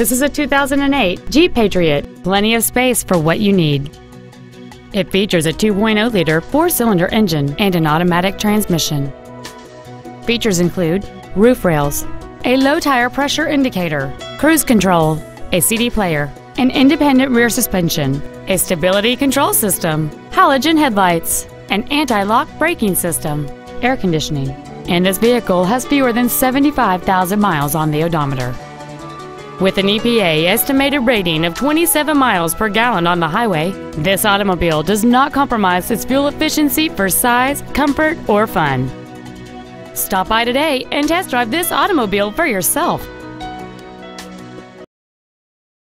This is a 2008 Jeep Patriot. Plenty of space for what you need. It features a 2.0-liter four-cylinder engine and an automatic transmission. Features include roof rails, a low-tire pressure indicator, cruise control, a CD player, an independent rear suspension, a stability control system, halogen headlights, an anti-lock braking system, air conditioning, and this vehicle has fewer than 75,000 miles on the odometer. With an EPA estimated rating of 27 miles per gallon on the highway, this automobile does not compromise its fuel efficiency for size, comfort, or fun. Stop by today and test drive this automobile for yourself.